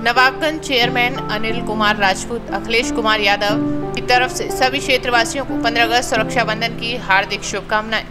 Nawabganj chairman Anil Kumar Rajput, Akhilesh Kumar Yadav की तरफ़ से सभी क्षेत्रवासियों को 15 अगस्त रक्षाबंधन की हार्दिक शुभकामनाएँ।